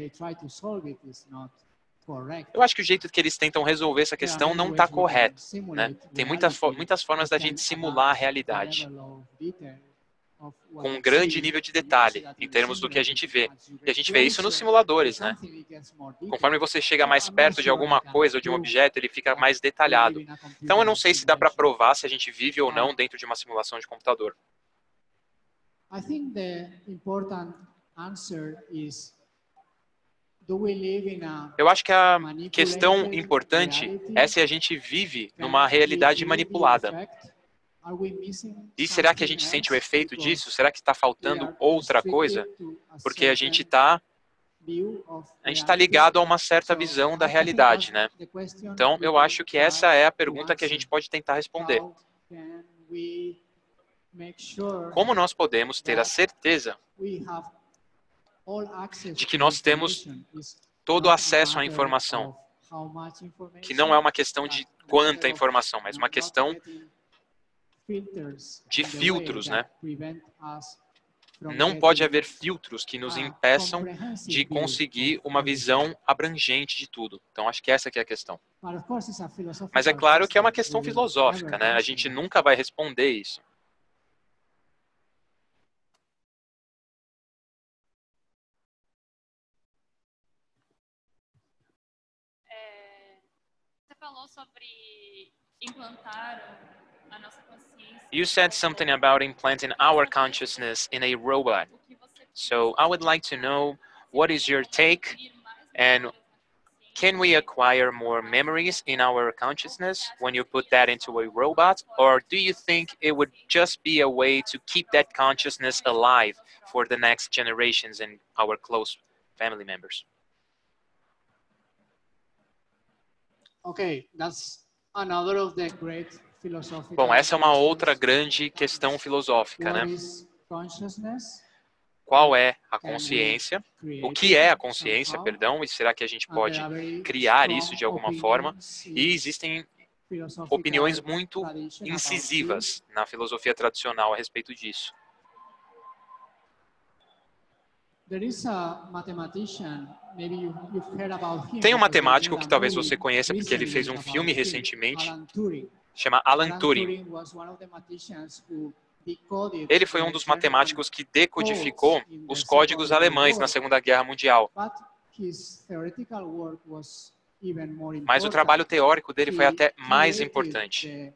Eu acho que o jeito que eles tentam resolver essa questão não está correto. Né? Tem muita, muitas formas da gente simular a realidade com um grande nível de detalhe em termos do que a gente vê. E a gente vê isso nos simuladores, né? Conforme você chega mais perto de alguma coisa ou de um objeto, ele fica mais detalhado. Então eu não sei se dá para provar se a gente vive ou não dentro de uma simulação de computador. Eu acho que a questão importante é se a gente vive numa realidade manipulada. E será que a gente sente o efeito disso? Será que está faltando outra coisa? Porque a gente está a gente está ligado a uma certa visão da realidade, né? Então, eu acho que essa é a pergunta que a gente pode tentar responder. Como nós podemos ter a certeza de que nós temos todo o acesso à informação? Que não é uma questão de quanta informação, mas uma questão de filtros, né? Não pode haver filtros que nos impeçam de conseguir uma visão abrangente de tudo. Então, acho que essa que é a questão. Mas é claro que é uma questão filosófica, né? A gente nunca vai responder isso. É, você falou sobre implantar You said something about implanting our consciousness in a robot. So I would like to know what is your take and can we acquire more memories in our consciousness when you put that into a robot? Or do you think it would just be a way to keep that consciousness alive for the next generations and our close family members? Okay, that's another of the great Bom, essa é uma outra grande questão filosófica, né? Qual é a consciência? O que é a consciência, perdão? E será que a gente pode criar isso de alguma forma? E existem opiniões muito incisivas na filosofia tradicional a respeito disso. Tem um matemático que talvez você conheça porque ele fez um filme recentemente chama Alan Turing. Ele foi um dos matemáticos que decodificou os códigos alemães na Segunda Guerra Mundial. Mas o trabalho teórico dele foi até mais importante.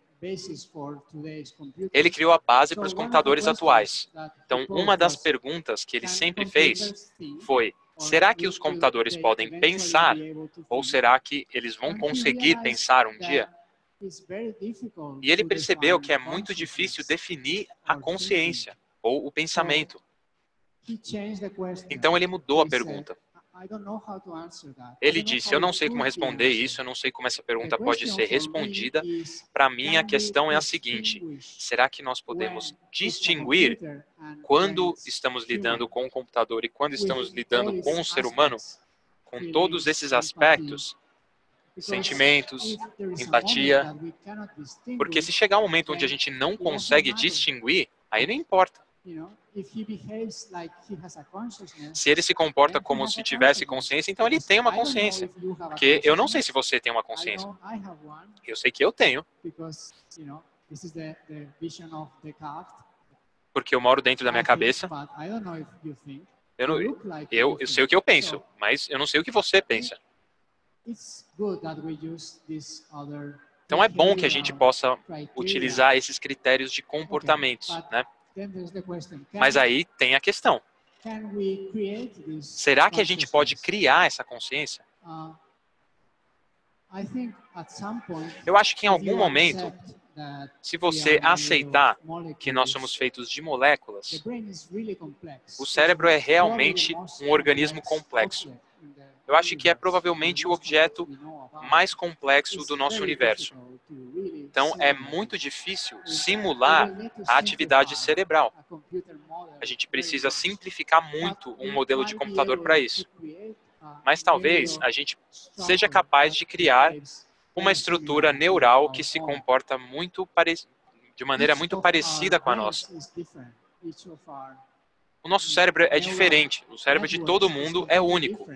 Ele criou a base para os computadores atuais. Então, uma das perguntas que ele sempre fez foi: será que os computadores podem pensar? Ou será que eles vão conseguir pensar um dia? E ele percebeu que é muito difícil definir a consciência ou o pensamento. Então ele mudou a pergunta. Ele disse: Eu não sei como responder isso, eu não sei como essa pergunta pode ser respondida. Para mim, a questão é a seguinte: será que nós podemos distinguir quando estamos lidando com o computador e quando estamos lidando com o ser humano? Com todos esses aspectos, sentimentos, empatia. Porque se chegar um momento onde a gente não consegue distinguir, aí não importa. Se ele se comporta como se tivesse consciência, então ele tem uma consciência. Porque eu não sei se você tem uma consciência. Eu sei que eu tenho. Porque eu moro dentro da minha cabeça. Eu, não, eu, eu sei o que eu penso, mas eu não sei o que você pensa. Então é bom que a gente possa utilizar esses critérios de comportamentos, né? Mas aí tem a questão. Será que a gente pode criar essa consciência? Uh, Eu acho que em algum momento, se você aceitar que nós somos feitos de moléculas, o cérebro é realmente um organismo complexo eu acho que é provavelmente o objeto mais complexo do nosso universo. Então, é muito difícil simular a atividade cerebral. A gente precisa simplificar muito um modelo de computador para isso. Mas talvez a gente seja capaz de criar uma estrutura neural que se comporta muito de maneira muito parecida com a nossa. O nosso cérebro é diferente, o cérebro de todo mundo é único.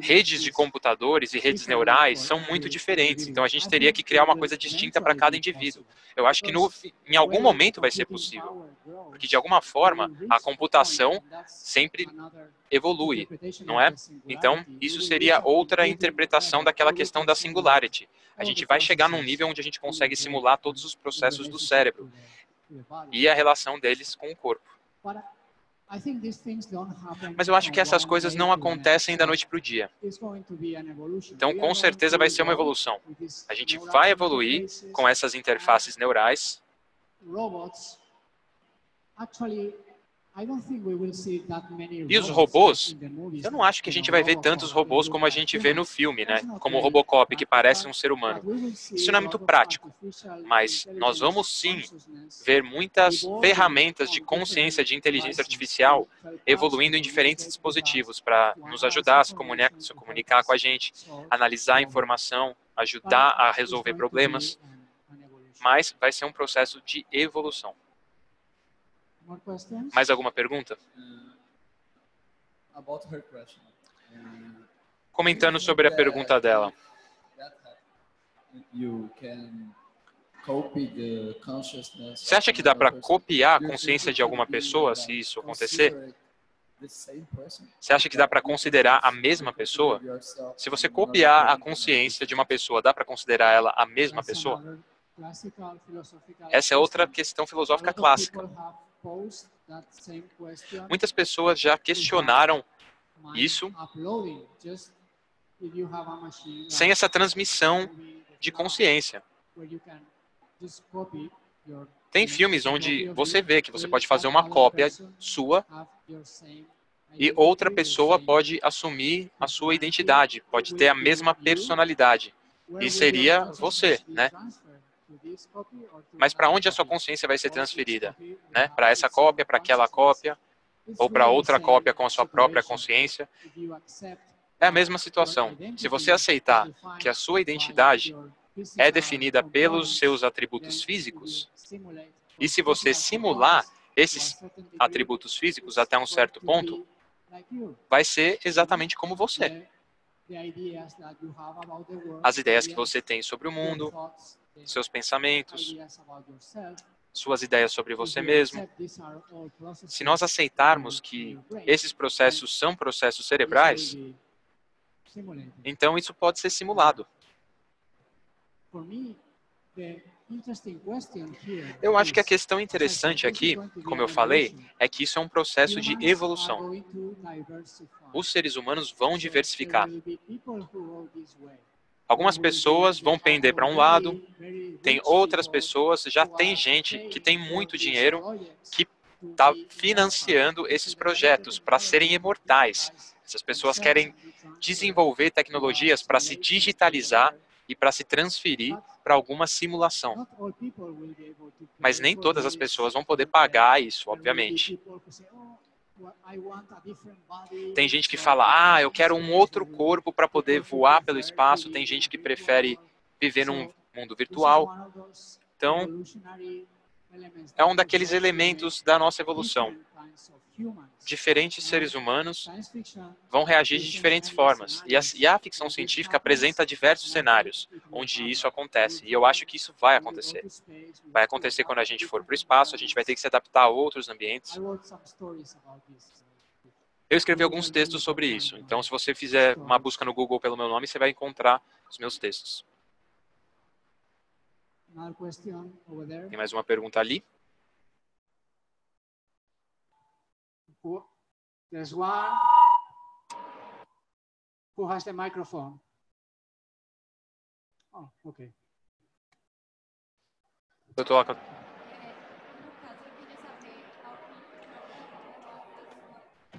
Redes de computadores e redes neurais são muito diferentes, então a gente teria que criar uma coisa distinta para cada indivíduo. Eu acho que no, em algum momento vai ser possível, porque de alguma forma a computação sempre evolui, não é? Então, isso seria outra interpretação daquela questão da singularity. A gente vai chegar num nível onde a gente consegue simular todos os processos do cérebro e a relação deles com o corpo. Mas eu acho que essas coisas não acontecem da noite para o dia. Então, com certeza, vai ser uma evolução. A gente vai evoluir com essas interfaces neurais. E os robôs, eu não acho que a gente vai ver tantos robôs como a gente vê no filme, né? Como o Robocop, que parece um ser humano. Isso não é muito prático, mas nós vamos sim ver muitas ferramentas de consciência de inteligência artificial evoluindo em diferentes dispositivos para nos ajudar a se comunicar, se comunicar com a gente, analisar a informação, ajudar a resolver problemas. Mas vai ser um processo de evolução. Mais alguma pergunta? Comentando sobre a pergunta dela. Você acha que dá para copiar a consciência de alguma pessoa se isso acontecer? Você acha que dá para considerar a mesma pessoa? Se você copiar a consciência de uma pessoa, dá para considerar ela a mesma pessoa? Essa é outra questão filosófica clássica. Muitas pessoas já questionaram isso sem essa transmissão de consciência. Tem filmes onde você vê que você pode fazer uma cópia sua e outra pessoa pode assumir a sua identidade, pode ter a mesma personalidade. E seria você, né? Mas para onde a sua consciência vai ser transferida? Né? Para essa cópia, para aquela cópia, ou para outra cópia com a sua própria consciência? É a mesma situação. Se você aceitar que a sua identidade é definida pelos seus atributos físicos, e se você simular esses atributos físicos até um certo ponto, vai ser exatamente como você. As ideias que você tem sobre o mundo, seus pensamentos, suas ideias sobre você mesmo. Se nós aceitarmos que esses processos são processos cerebrais, então isso pode ser simulado. Eu acho que a questão interessante aqui, como eu falei, é que isso é um processo de evolução. Os seres humanos vão diversificar. Algumas pessoas vão pender para um lado, tem outras pessoas, já tem gente que tem muito dinheiro que está financiando esses projetos para serem imortais. Essas pessoas querem desenvolver tecnologias para se digitalizar e para se transferir para alguma simulação. Mas nem todas as pessoas vão poder pagar isso, obviamente. Tem gente que fala, ah, eu quero um outro corpo para poder voar pelo espaço. Tem gente que prefere viver num mundo virtual. Então, é um daqueles elementos da nossa evolução diferentes seres humanos vão reagir de diferentes formas. E a, e a, ficção científica apresenta diversos cenários onde isso acontece. E eu acho que isso vai acontecer. Vai acontecer quando a gente for para o espaço, a gente vai ter que se adaptar a outros ambientes. Eu escrevi alguns textos sobre isso. Então, se você fizer uma busca no Google pelo meu nome, você vai encontrar os meus textos. Tem mais uma pergunta ali? There's one. Who has the microphone? Oh, okay. Eu toco.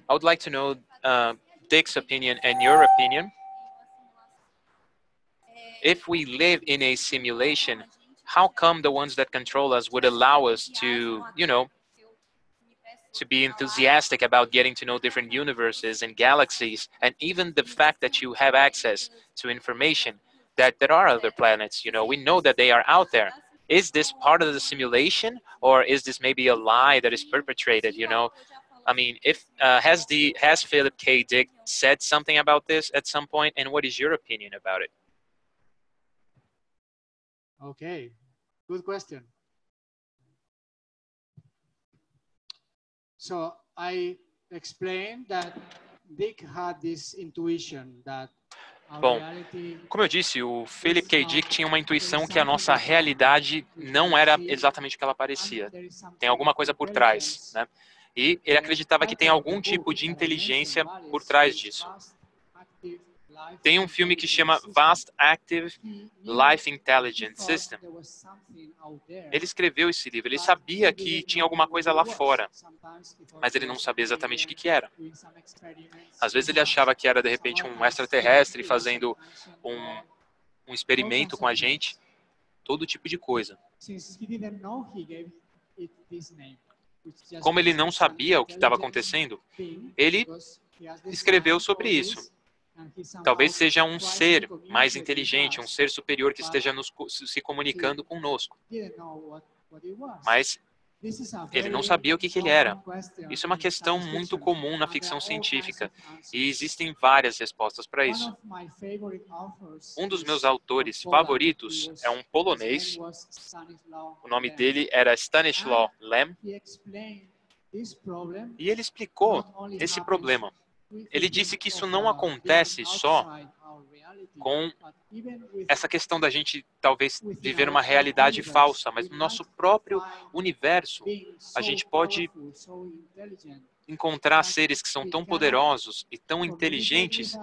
I would like to know uh, Dick's opinion and your opinion. If we live in a simulation, how come the ones that control us would allow us to, you know, to be enthusiastic about getting to know different universes and galaxies, and even the fact that you have access to information that there are other planets. You know, we know that they are out there. Is this part of the simulation, or is this maybe a lie that is perpetrated? You know, I mean, if uh, has the has Philip K. Dick said something about this at some point, and what is your opinion about it? Okay, good question. So I explained that Dick had this intuition that Bom, como eu disse, o Philip K. Dick tinha uma intuição que a nossa realidade não era exatamente o que ela parecia. Tem alguma coisa por trás, né? E ele acreditava que tem algum tipo de inteligência por trás disso. Tem um filme que chama Vast Active Life Intelligence System. Ele escreveu esse livro, ele sabia que tinha alguma coisa lá fora, mas ele não sabia exatamente o que, que era. Às vezes ele achava que era, de repente, um extraterrestre fazendo um, um experimento com a gente, todo tipo de coisa. Como ele não sabia o que estava acontecendo, ele escreveu sobre isso. Talvez seja um ser mais inteligente, um ser superior que esteja nos, se comunicando conosco. Mas ele não sabia o que, que, ele era. Isso é uma questão muito comum na ficção científica e existem várias respostas para isso. Um dos meus autores favoritos é um polonês. O nome dele era Stanislaw Lem. E ele explicou esse problema ele disse que isso não acontece só com essa questão da gente talvez viver uma realidade falsa, mas no nosso próprio universo a gente pode encontrar seres que são tão poderosos e tão inteligentes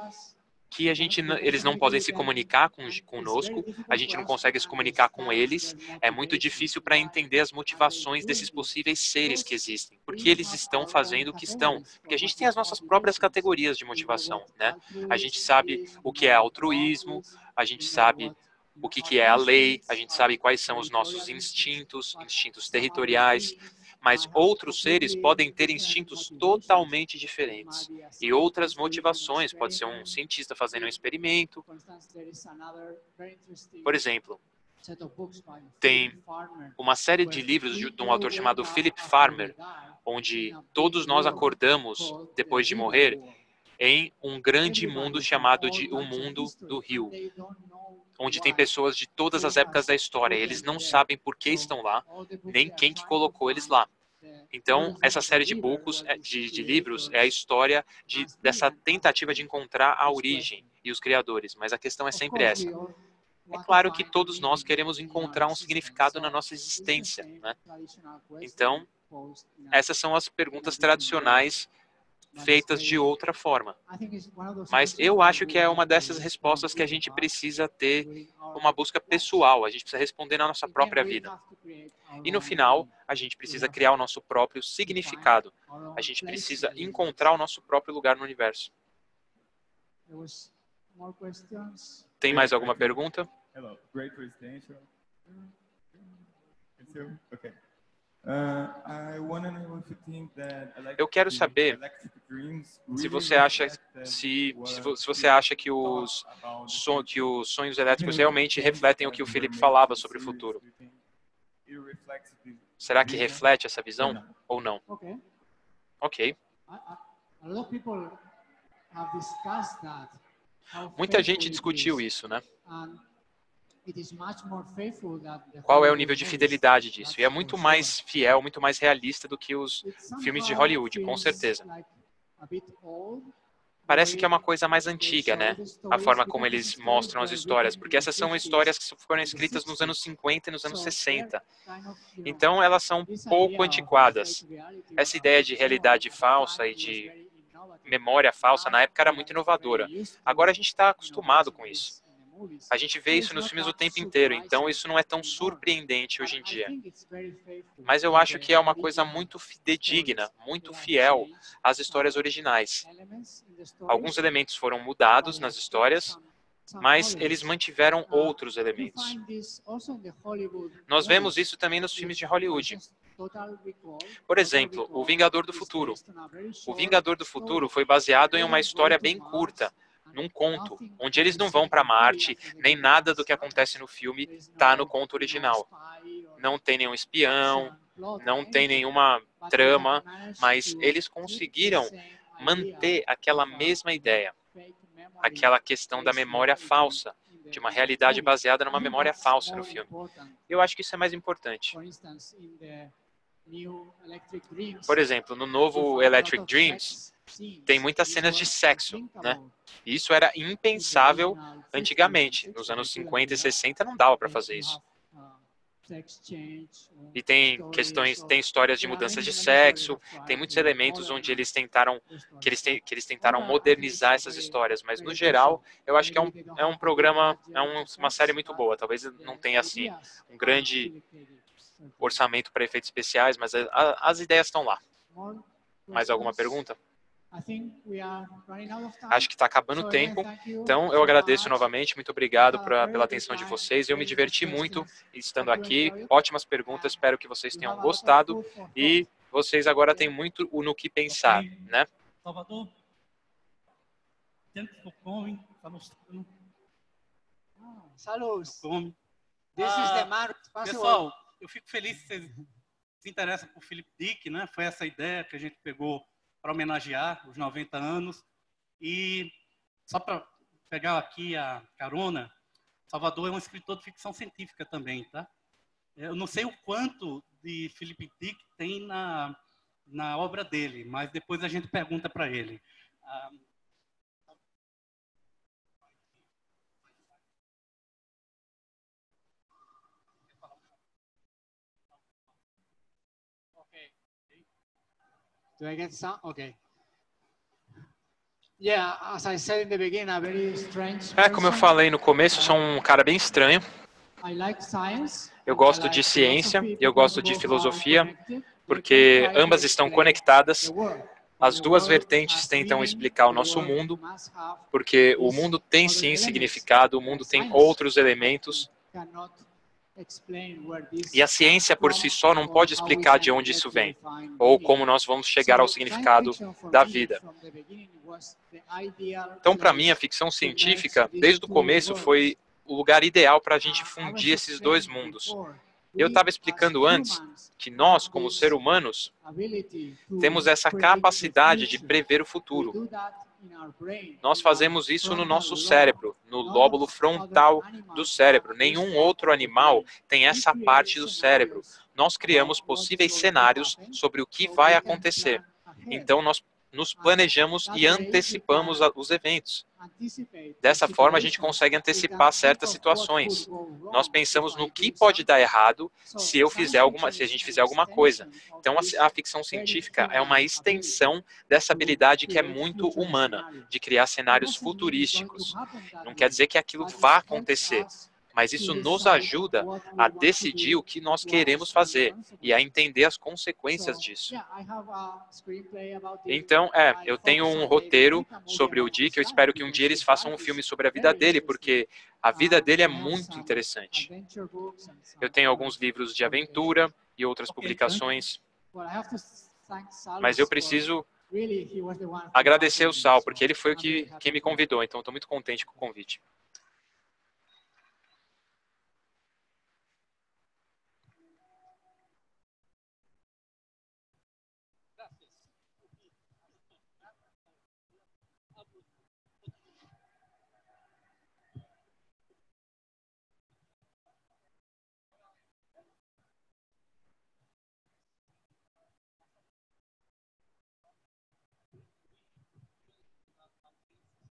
que a gente, eles não podem se comunicar com, conosco, a gente não consegue se comunicar com eles. É muito difícil para entender as motivações desses possíveis seres que existem. Por que eles estão fazendo o que estão? Porque a gente tem as nossas próprias categorias de motivação, né? A gente sabe o que é altruísmo, a gente sabe o que, que é a lei, a gente sabe quais são os nossos instintos, instintos territoriais, mas outros seres podem ter instintos totalmente diferentes e outras motivações. Pode ser um cientista fazendo um experimento. Por exemplo, tem uma série de livros de um autor chamado Philip Farmer, onde todos nós acordamos depois de morrer em um grande mundo chamado de o mundo do rio onde tem pessoas de todas as épocas da história. Eles não sabem por que estão lá, nem quem que colocou eles lá. Então, essa série de bucos, é, de, de livros, é a história de, dessa tentativa de encontrar a origem e os criadores. Mas a questão é sempre essa. É claro que todos nós queremos encontrar um significado na nossa existência. Né? Então, essas são as perguntas tradicionais feitas de outra forma. Mas eu acho que é uma dessas respostas que a gente precisa ter uma busca pessoal, a gente precisa responder na nossa própria vida. E no final, a gente precisa criar o nosso próprio significado. A gente precisa encontrar o nosso próprio lugar no universo. Tem mais alguma pergunta? Hello, great presentation. Okay. Uh, Eu quero saber se você acha se, se você acha que os son, que os sonhos elétricos realmente refletem o que o Felipe falava sobre o futuro. Será que reflete essa visão ou não? Ok. Muita gente discutiu isso, né? Qual é o nível de fidelidade disso? E é muito mais fiel, muito mais realista do que os filmes de Hollywood, com certeza. Parece que é uma coisa mais antiga, né? A forma como eles mostram as histórias, porque essas são histórias que foram escritas nos anos 50 e nos anos 60. Então, elas são um pouco antiquadas. Essa ideia de realidade falsa e de memória falsa na época era muito inovadora. Agora a gente está acostumado com isso. A gente vê isso nos filmes o tempo inteiro, então isso não é tão surpreendente hoje em dia. Mas eu acho que é uma coisa muito fidedigna, muito fiel às histórias originais. Alguns elementos foram mudados nas histórias, mas eles mantiveram outros elementos. Nós vemos isso também nos filmes de Hollywood. Por exemplo, O Vingador do Futuro. O Vingador do Futuro foi baseado em uma história bem curta, num conto, onde eles não vão para Marte, nem nada do que acontece no filme está no conto original. Não tem nenhum espião, não tem nenhuma trama, mas eles conseguiram manter aquela mesma ideia, aquela questão da memória falsa, de uma realidade baseada numa memória falsa no filme. Eu acho que isso é mais importante. Por exemplo, no novo Electric Dreams, tem muitas cenas de sexo, né? Isso era impensável antigamente. Nos anos 50 e 60 não dava para fazer isso. E tem questões, tem histórias de mudança de sexo, tem muitos elementos onde eles tentaram que eles, te, que eles tentaram modernizar essas histórias, mas no geral eu acho que é um, é um programa, é um, uma série muito boa. Talvez não tenha assim um grande orçamento para efeitos especiais, mas a, a, as ideias estão lá. Mais alguma pergunta? Acho que está acabando o tempo. Então, eu agradeço novamente. Muito obrigado pra, pela atenção de vocês. Eu me diverti muito estando aqui. Ótimas perguntas. Espero que vocês tenham gostado. E vocês agora têm muito no que pensar, né? Salvador, Saludos. Ah, pessoal, eu fico feliz que vocês se interessam por Philip Dick, né? Foi essa ideia que a gente pegou para homenagear os 90 anos. E só para pegar aqui a carona, Salvador é um escritor de ficção científica também, tá? Eu não sei o quanto de Philip Dick tem na, na obra dele, mas depois a gente pergunta para ele. Do I get some? Okay. Yeah, as I said in the beginning, a very strange é, como eu falei no começo, sou um cara bem estranho. Eu gosto de ciência e eu gosto de filosofia, porque ambas estão conectadas. As duas vertentes tentam explicar o nosso mundo, porque o mundo tem sim significado, o mundo tem outros elementos e a ciência por si só não pode explicar de onde isso vem, ou como nós vamos chegar ao significado da vida. Então, para mim, a ficção científica, desde o começo, foi o lugar ideal para a gente fundir esses dois mundos. Eu estava explicando antes que nós, como seres humanos, temos essa capacidade de prever o futuro. Nós fazemos isso no nosso cérebro, no lóbulo frontal do cérebro. Nenhum outro animal tem essa parte do cérebro. Nós criamos possíveis cenários sobre o que vai acontecer. Então, nós nos planejamos e antecipamos os eventos. Dessa forma, a gente consegue antecipar certas situações. Nós pensamos no que pode dar errado se eu fizer alguma, se a gente fizer alguma coisa. Então, a, a ficção científica é uma extensão dessa habilidade que é muito humana, de criar cenários futurísticos. Não quer dizer que aquilo vá acontecer, mas isso nos ajuda a decidir o que nós queremos fazer e a entender as consequências disso. Então, é, eu tenho um roteiro sobre o Dick, eu espero que um dia eles façam um filme sobre a vida dele, porque a vida dele é muito interessante. Eu tenho alguns livros de aventura e outras publicações, mas eu preciso agradecer o Sal, porque ele foi o que, que me convidou, então estou muito contente com o convite.